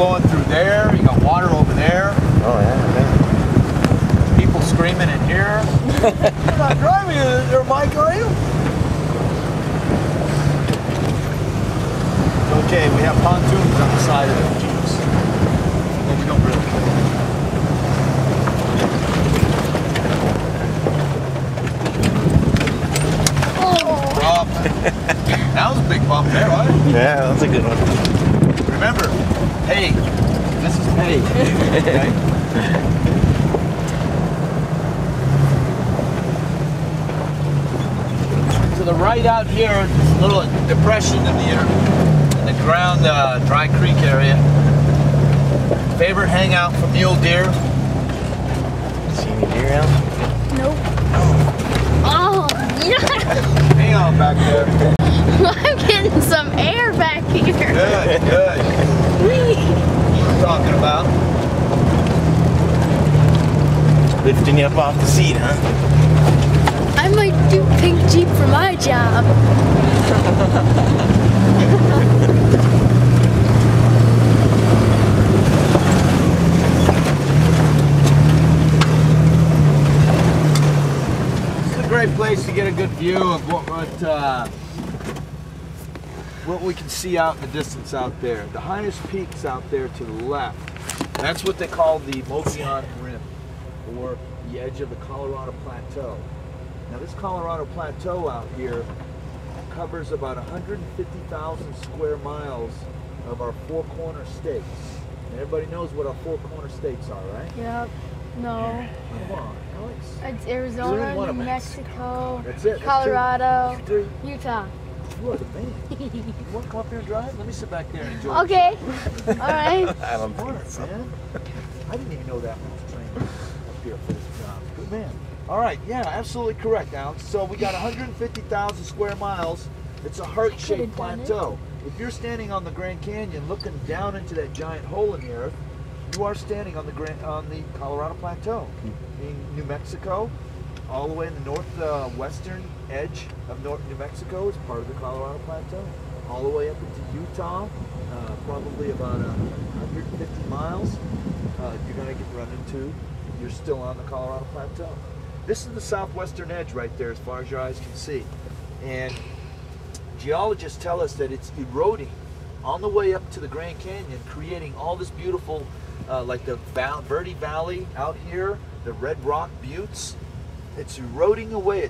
flowing through there. You got water over there. Oh yeah. yeah. People screaming in here. You're not driving there, Mike, are you? Okay, we have pontoons on the side of the jeeps, but we don't really. Oh. that was a big bump there, right? Yeah, that's a good one. Remember, hey, this is pay. Okay? to the right out here, this little depression in the, in the ground, uh, Dry Creek area. Favorite hangout for mule deer? See any deer out? Nope. Oh, yeah. Hang on back there. I'm getting some air back here. Good, good. Whee! What I'm talking about. Lifting you up off the seat, huh? I might do pink Jeep for my job. This is a great place to get a good view of what what, uh, what we can see out in the distance out there. The highest peaks out there to the left. That's what they call the Mogollon Rim, or the edge of the Colorado Plateau. Now this Colorado Plateau out here covers about 150,000 square miles of our four corner states. And everybody knows what our four corner states are, right? Yep. No. Come on, Alex. It's Arizona, New Mexico, it. Colorado. Utah. You are the man. You want to come up here and drive? Let me sit back there and enjoy. Okay. All right. I don't Smart, so. man. I didn't even know that when I was training up here for this job. Good man. All right, yeah, absolutely correct, Alex. So we got 150,000 square miles. It's a heart-shaped Could've done it. plateau. If you're standing on the Grand Canyon looking down into that giant hole in the earth, you are standing on the Grand, on the Colorado Plateau in New Mexico. All the way in the northwestern edge of North New Mexico is part of the Colorado Plateau. All the way up into Utah, uh, probably about uh, 150 miles. Uh, you're going to get run into. You're still on the Colorado Plateau. This is the southwestern edge right there, as far as your eyes can see. And geologists tell us that it's eroding on the way up to the Grand Canyon, creating all this beautiful, uh, like the Verde Valley out here, the Red Rock Buttes. It's eroding away.